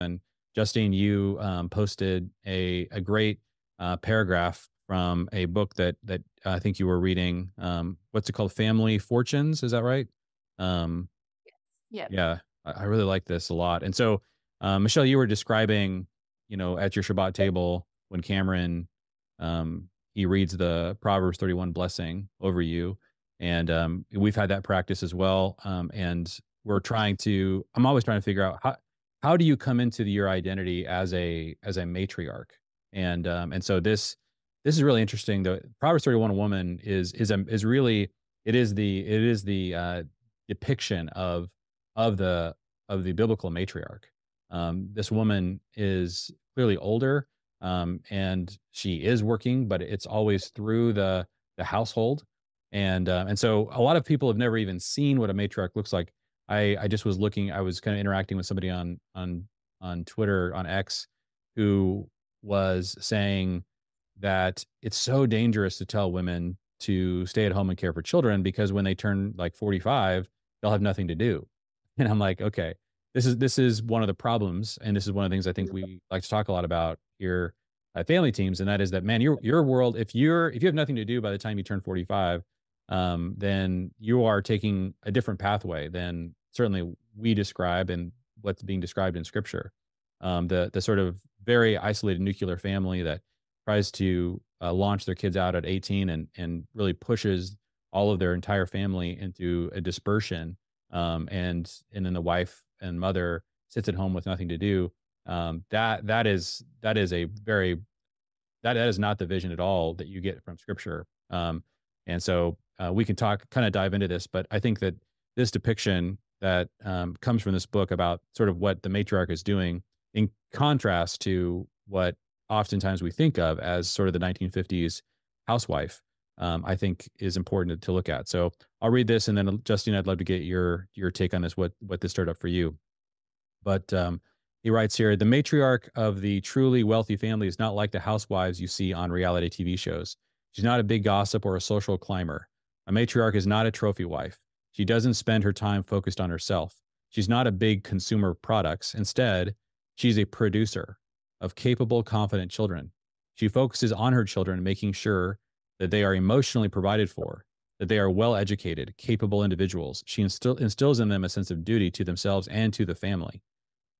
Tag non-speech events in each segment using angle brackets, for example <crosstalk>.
And Justine, you um, posted a a great uh, paragraph from a book that that I think you were reading. Um, what's it called? Family Fortunes. Is that right? Um, Yep. yeah, I, I really like this a lot. And so, uh, Michelle, you were describing, you know, at your Shabbat table when Cameron um, he reads the Proverbs 31 blessing over you, and um, we've had that practice as well. Um, and we're trying to. I'm always trying to figure out how how do you come into the, your identity as a as a matriarch, and um, and so this this is really interesting. The Proverbs 31 woman is is a, is really it is the it is the uh, depiction of of the of the biblical matriarch. Um, this woman is clearly older, um, and she is working, but it's always through the the household, and uh, and so a lot of people have never even seen what a matriarch looks like. I I just was looking, I was kind of interacting with somebody on on on Twitter on X who was saying that it's so dangerous to tell women to stay at home and care for children because when they turn like 45 they'll have nothing to do. <laughs> And i'm like okay this is this is one of the problems and this is one of the things i think we like to talk a lot about here at family teams and that is that man your your world if you're if you have nothing to do by the time you turn 45 um, then you are taking a different pathway than certainly we describe and what's being described in scripture um, the the sort of very isolated nuclear family that tries to uh, launch their kids out at 18 and and really pushes all of their entire family into a dispersion um, and and then the wife and mother sits at home with nothing to do um, that that is that is a very that, that is not the vision at all that you get from scripture um, and so uh, we can talk kind of dive into this but i think that this depiction that um, comes from this book about sort of what the matriarch is doing in contrast to what oftentimes we think of as sort of the 1950s housewife, um, I think is important to look at. So I'll read this, and then uh, Justine, I'd love to get your your take on this. What what this started up for you? But um, he writes here: the matriarch of the truly wealthy family is not like the housewives you see on reality TV shows. She's not a big gossip or a social climber. A matriarch is not a trophy wife. She doesn't spend her time focused on herself. She's not a big consumer of products. Instead, she's a producer, of capable, confident children. She focuses on her children, making sure that they are emotionally provided for, that they are well educated, capable individuals. She instill, instills in them a sense of duty to themselves and to the family.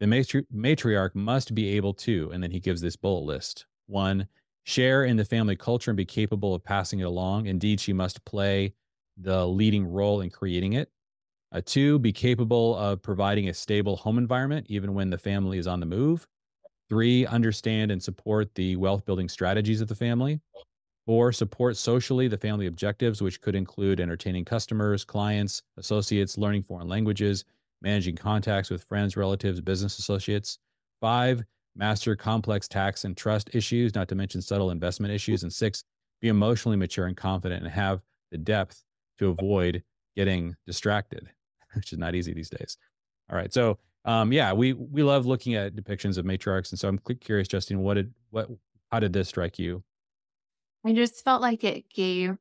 The matri- matriarch must be able to, and then he gives this bullet list one, share in the family culture and be capable of passing it along. Indeed, she must play the leading role in creating it. Uh, two, be capable of providing a stable home environment, even when the family is on the move. Three, understand and support the wealth building strategies of the family. Four, support socially the family objectives, which could include entertaining customers, clients, associates, learning foreign languages, managing contacts with friends, relatives, business associates. Five, master complex tax and trust issues, not to mention subtle investment issues. And six, be emotionally mature and confident and have the depth to avoid getting distracted, <laughs> which is not easy these days. All right. So um, yeah, we we love looking at depictions of matriarchs, and so I'm curious, Justine, what did what how did this strike you? I just felt like it gave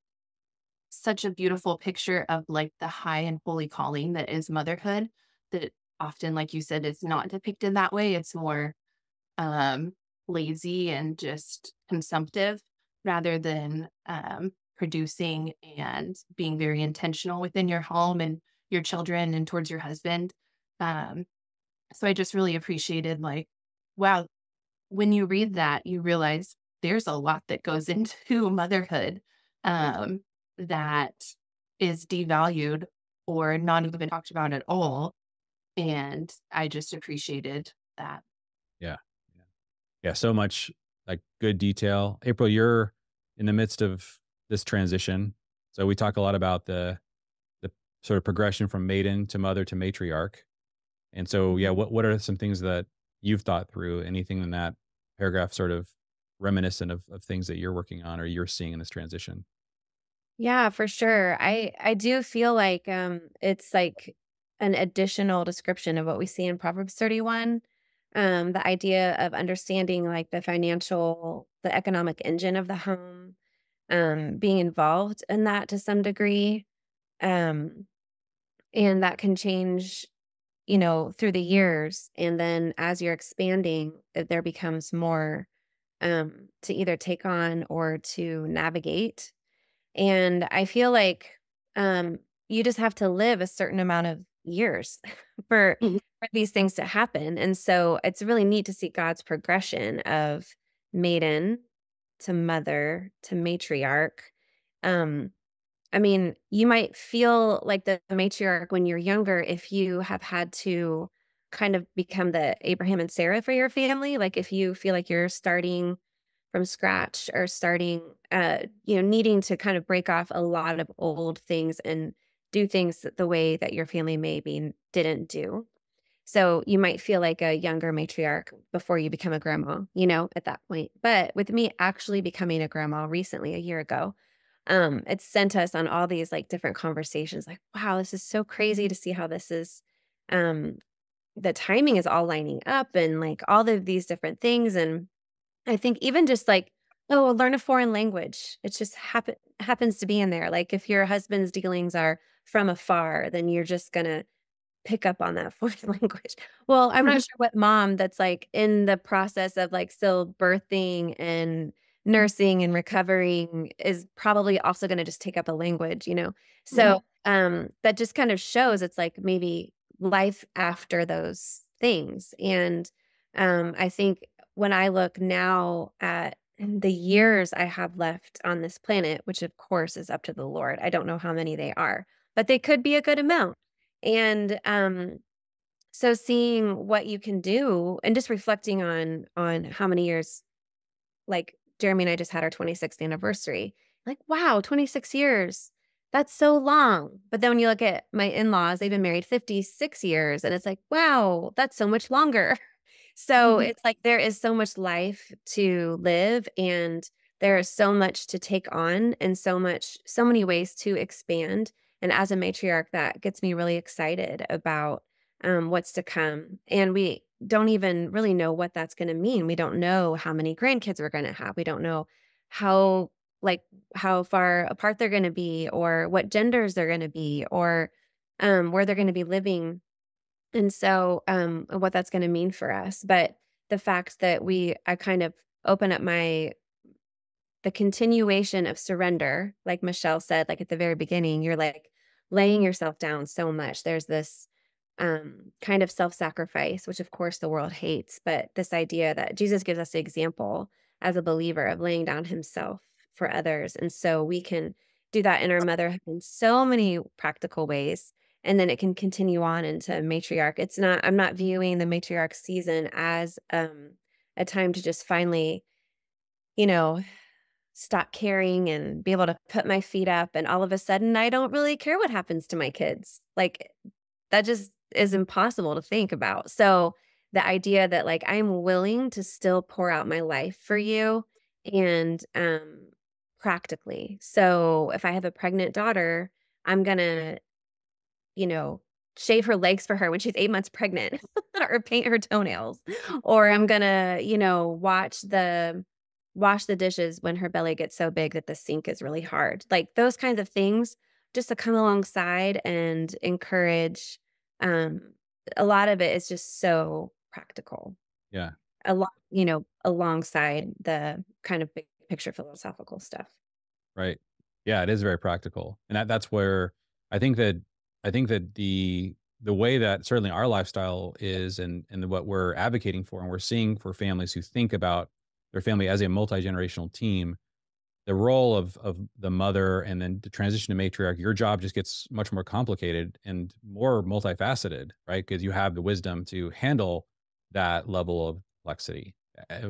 such a beautiful picture of like the high and holy calling that is motherhood. That often, like you said, it's not depicted that way. It's more um, lazy and just consumptive rather than um, producing and being very intentional within your home and your children and towards your husband. Um, so I just really appreciated like, wow, when you read that, you realize there's a lot that goes <laughs> into motherhood um, that is devalued or not even talked about at all. And I just appreciated that. Yeah. Yeah. Yeah. So much like good detail. April, you're in the midst of this transition. So we talk a lot about the the sort of progression from maiden to mother to matriarch. And so, yeah, what what are some things that you've thought through? Anything in that paragraph sort of reminiscent of, of things that you're working on or you're seeing in this transition? Yeah, for sure. I I do feel like um it's like an additional description of what we see in Proverbs 31. Um, the idea of understanding like the financial, the economic engine of the home, um, being involved in that to some degree. Um, and that can change you know, through the years. And then as you're expanding, there becomes more um, to either take on or to navigate. And I feel like um, you just have to live a certain amount of years <laughs> for, mm-hmm. for these things to happen. And so it's really neat to see God's progression of maiden to mother to matriarch. Um, I mean, you might feel like the matriarch when you're younger if you have had to kind of become the Abraham and Sarah for your family. Like if you feel like you're starting from scratch or starting, uh, you know, needing to kind of break off a lot of old things and do things the way that your family maybe didn't do. So you might feel like a younger matriarch before you become a grandma, you know, at that point. But with me actually becoming a grandma recently, a year ago, um, it sent us on all these like different conversations like, wow, this is so crazy to see how this is um the timing is all lining up and like all of these different things. And I think even just like, oh, learn a foreign language. It just happen happens to be in there. Like if your husband's dealings are from afar, then you're just gonna pick up on that <laughs> foreign language. Well, I'm not sure what mom that's like in the process of like still birthing and nursing and recovering is probably also going to just take up a language, you know? So, um, that just kind of shows it's like maybe life after those things. And, um, I think when I look now at the years I have left on this planet, which of course is up to the Lord, I don't know how many they are, but they could be a good amount. And, um, so seeing what you can do and just reflecting on on how many years like Jeremy and I just had our 26th anniversary. Like, wow, 26 years. That's so long. But then when you look at my in laws, they've been married 56 years. And it's like, wow, that's so much longer. <laughs> So mm-hmm. it's like there is so much life to live and there is so much to take on and so much, so many ways to expand. And as a matriarch, that gets me really excited about um, what's to come. And we don't even really know what that's going to mean. We don't know how many grandkids we're going to have. We don't know how like how far apart they're going to be or what genders they're going to be or um, where they're going to be living and so um, what that's going to mean for us but the fact that we i kind of open up my the continuation of surrender like michelle said like at the very beginning you're like laying yourself down so much there's this um, kind of self sacrifice, which of course the world hates, but this idea that Jesus gives us the example as a believer of laying down himself for others. And so we can do that in our motherhood in so many practical ways. And then it can continue on into matriarch. It's not, I'm not viewing the matriarch season as um, a time to just finally, you know, stop caring and be able to put my feet up. And all of a sudden, I don't really care what happens to my kids. Like that just is impossible to think about. So the idea that like I'm willing to still pour out my life for you and um practically. So if I have a pregnant daughter, I'm going to you know, shave her legs for her when she's 8 months pregnant <laughs> or paint her toenails or I'm to, you know, watch the wash the dishes when her belly gets so big that the sink is really hard. Like those kinds of things just to come alongside and encourage um, a lot of it is just so practical. Yeah. A lot, you know, alongside the kind of big picture philosophical stuff. Right. Yeah, it is very practical. And that, that's where I think that I think that the the way that certainly our lifestyle is and and what we're advocating for and we're seeing for families who think about their family as a multi-generational team the role of of the mother and then the transition to matriarch, your job just gets much more complicated and more multifaceted, right? Because you have the wisdom to handle that level of complexity.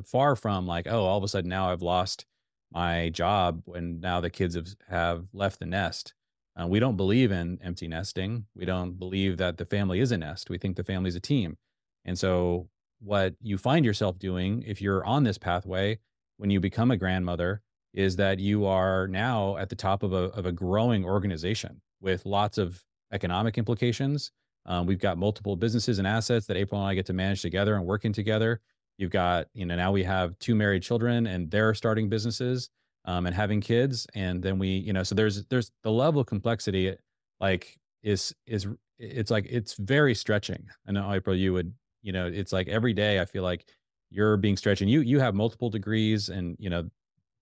Far from like, oh, all of a sudden now I've lost my job and now the kids have, have left the nest. Uh, we don't believe in empty nesting. We don't believe that the family is a nest. We think the family is a team. And so, what you find yourself doing if you're on this pathway when you become a grandmother is that you are now at the top of a, of a growing organization with lots of economic implications. Um, we've got multiple businesses and assets that April and I get to manage together and working together. You've got, you know, now we have two married children and they're starting businesses um, and having kids. And then we, you know, so there's there's the level of complexity like is is it's like it's very stretching. I know April, you would, you know, it's like every day I feel like you're being stretched and you you have multiple degrees and you know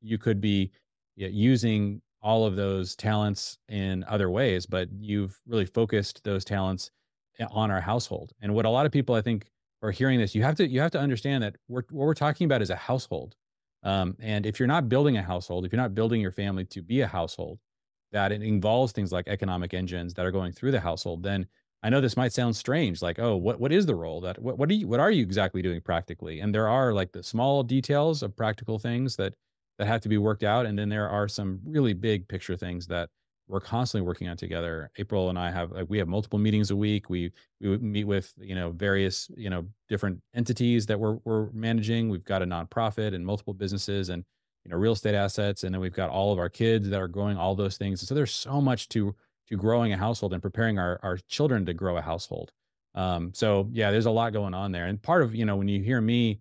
you could be using all of those talents in other ways but you've really focused those talents eh, on our household. And what a lot of people i think are hearing this you have to you have to understand that we're, what we're talking about is a household. Um, and if you're not building a household if you're not building your family to be a household that it involves things like economic engines that are going through the household then I know this might sound strange, like, oh, what what is the role that what what are you what are you exactly doing practically? And there are like the small details of practical things that that have to be worked out, and then there are some really big picture things that we're constantly working on together. April and I have like we have multiple meetings a week. We we meet with you know various you know different entities that we're we're managing. We've got a nonprofit and multiple businesses and you know real estate assets, and then we've got all of our kids that are growing all those things. And so there's so much to to growing a household and preparing our, our children to grow a household. Um, so yeah, there's a lot going on there. And part of, you know, when you hear me,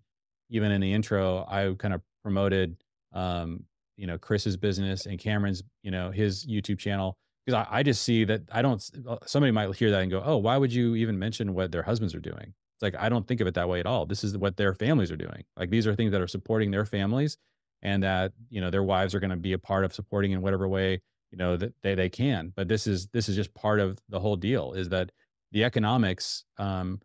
even in the intro, I kind of promoted, um, you know, Chris's business and Cameron's, you know, his YouTube channel. Because I, I just see that I don't, uh, somebody might hear that and go, oh, why would you even mention what their husbands are doing? It's like, I don't think of it that way at all. This is what their families are doing. Like these are things that are supporting their families and that, you know, their wives are going to be a part of supporting in whatever way you know that they, they can but this is this is just part of the whole deal is that the economics um,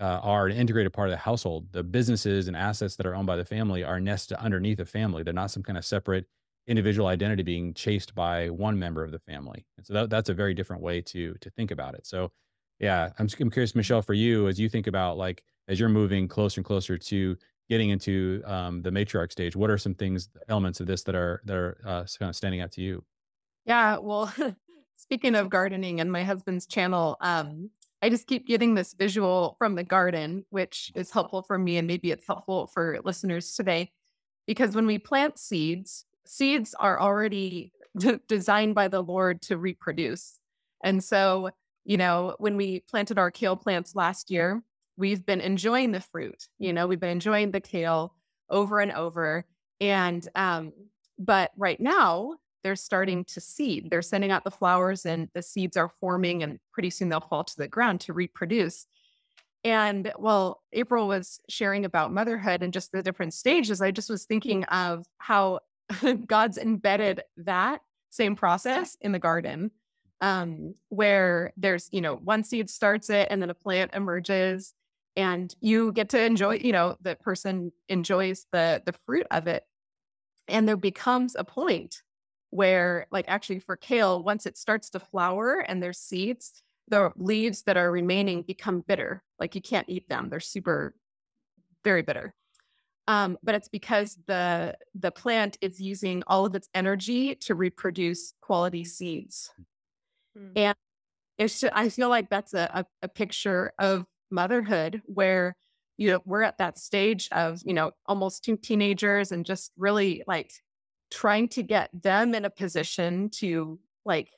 uh, are an integrated part of the household. The businesses and assets that are owned by the family are nested underneath the family. They're not some kind of separate individual identity being chased by one member of the family. And so that, that's a very different way to to think about it. So yeah I'm, I'm curious michelle for you as you think about like as you're moving closer and closer to getting into um, the matriarch stage what are some things elements of this that are that are uh, kind of standing out to you yeah, well, <laughs> speaking of gardening and my husband's channel, um, I just keep getting this visual from the garden, which is helpful for me and maybe it's helpful for listeners today. Because when we plant seeds, seeds are already <laughs> designed by the Lord to reproduce. And so, you know, when we planted our kale plants last year, we've been enjoying the fruit. You know, we've been enjoying the kale over and over. And um, but right now, they're starting to seed. They're sending out the flowers and the seeds are forming, and pretty soon they'll fall to the ground to reproduce. And well, April was sharing about motherhood and just the different stages. I just was thinking of how <laughs> God's embedded that same process in the garden, um, where there's, you know, one seed starts it and then a plant emerges and you get to enjoy, you know, the person enjoys the the fruit of it. And there becomes a point where like actually for kale once it starts to flower and there's seeds the leaves that are remaining become bitter like you can't eat them they're super very bitter um, but it's because the the plant is using all of its energy to reproduce quality seeds mm. and it's just, i feel like that's a, a, a picture of motherhood where you know we're at that stage of you know almost two teenagers and just really like trying to get them in a position to like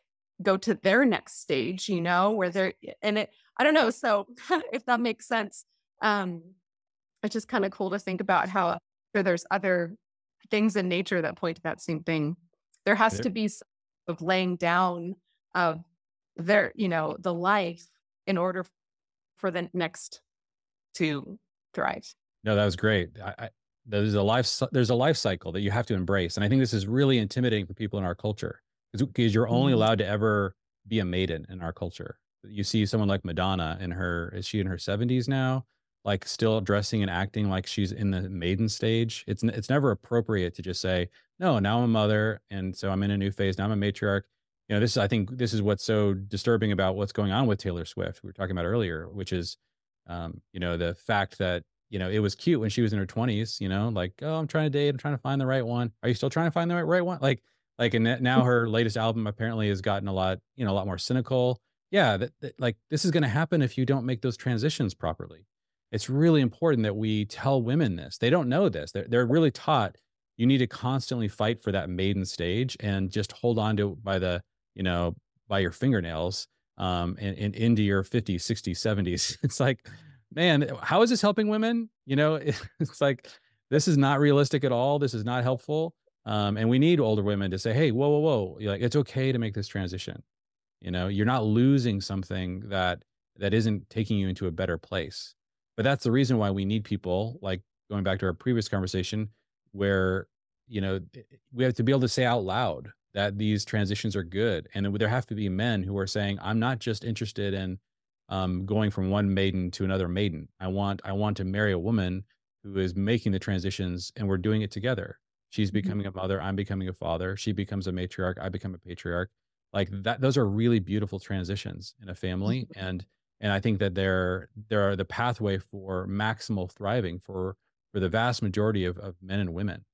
go to their next stage, you know, where they're and it I don't know. So <laughs> if that makes sense, um, it's just kind of cool to think about how there's other things in nature that point to that same thing. There has yeah. to be some of laying down of their, you know, the life in order for the next to thrive. No, that was great. I, there's a life there's a life cycle that you have to embrace and i think this is really intimidating for people in our culture because you're only mm-hmm. allowed to ever be a maiden in our culture. You see someone like madonna in her is she in her 70s now? Like still dressing and acting like she's in the maiden stage? It's it's never appropriate to just say no now i'm a mother and so i'm in a new phase now i'm a matriarch. You know this is i think this is what's so disturbing about what's going on with taylor swift we were talking about earlier which is um, you know the fact that you know, it was cute when she was in her 20s, you know, like, oh, I'm trying to date, I'm trying to find the right one. Are you still trying to find the right, right one? Like, like, and now <laughs> her latest album apparently has gotten a lot, you know, a lot more cynical. Yeah, that, that like this is going to happen if you don't make those transitions properly. It's really important that we tell women this. They don't know this. They're, they're really taught you need to constantly fight for that maiden stage and just hold on to by the, you know, by your fingernails um, and, and into your 50s, 60s, 70s. It's like, man, how is this helping women? You know, <laughs> it's like this is not realistic at all. This is not helpful. Um, and we need older women to say, hey, whoa, whoa, whoa. You're like, it's okay to make this transition. You know, you're not losing something that that isn't taking you into a better place. But that's the reason why we need people like going back to our previous conversation where you know we have to be able to say out loud that these transitions are good and there have to be men who are saying i'm not just interested in um, going from one maiden to another maiden. I want i want to marry a woman who is making the transitions and we're doing it together. She's Mhm. becoming a mother i'm becoming a father she becomes a matriarch i become a patriarch. Like that those are really beautiful transitions in a family and and i think that they're they're the pathway for maximal thriving for for the vast majority of, of men and women